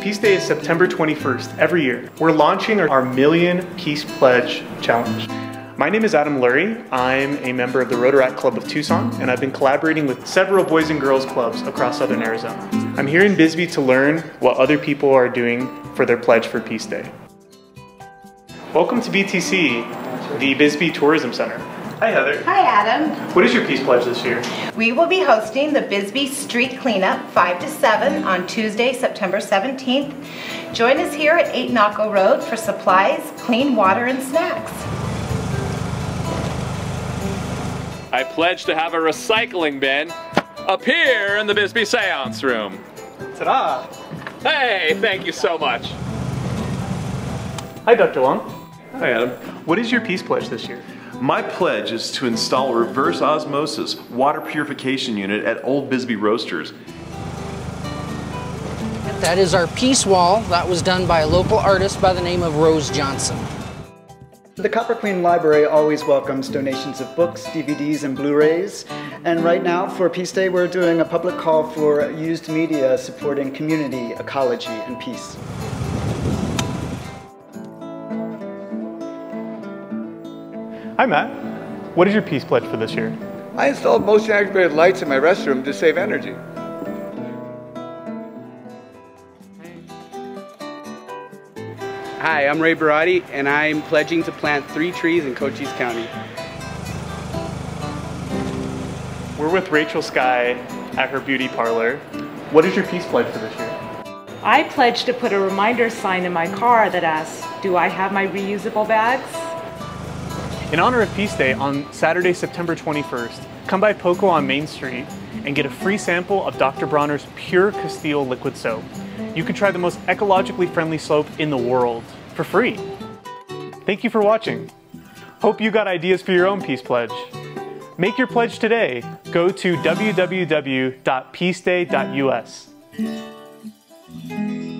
Peace Day is September 21st every year. We're launching our Million Peace Pledge Challenge. My name is Adam Lurie. I'm a member of the Rotaract Club of Tucson, and I've been collaborating with several boys and girls clubs across southern Arizona. I'm here in Bisbee to learn what other people are doing for their pledge for Peace Day. Welcome to BTC, the Bisbee Tourism Center. Hi Heather. Hi Adam. What is your Peace Pledge this year? We will be hosting the Bisbee Street Cleanup 5 to 7 on Tuesday, September 17th. Join us here at 8 Naco Road for supplies, clean water, and snacks. I pledge to have a recycling bin appear in the Bisbee Seance Room. Ta-da! Hey, thank you so much. Hi Dr. Long. Hi Adam. What is your Peace Pledge this year? My pledge is to install a reverse osmosis water purification unit at Old Bisbee Roasters. That is our peace wall. That was done by a local artist by the name of Rose Johnson. The Copper Queen Library always welcomes donations of books, DVDs, and Blu-rays. And right now, for Peace Day, we're doing a public call for used media supporting community, ecology, and peace. Hi Matt. What is your Peace Pledge for this year? I installed motion activated lights in my restroom to save energy. Hi, I'm Ray Barati, and I'm pledging to plant three trees in Cochise County. We're with Rachel Sky at her beauty parlor. What is your Peace Pledge for this year? I pledge to put a reminder sign in my car that asks, do I have my reusable bags? In honor of Peace Day on Saturday, September 21st, come by Poco on Main Street and get a free sample of Dr. Bronner's Pure Castile liquid soap. You can try the most ecologically friendly soap in the world for free. Thank you for watching. Hope you got ideas for your own Peace Pledge. Make your pledge today. Go to www.peaceday.us.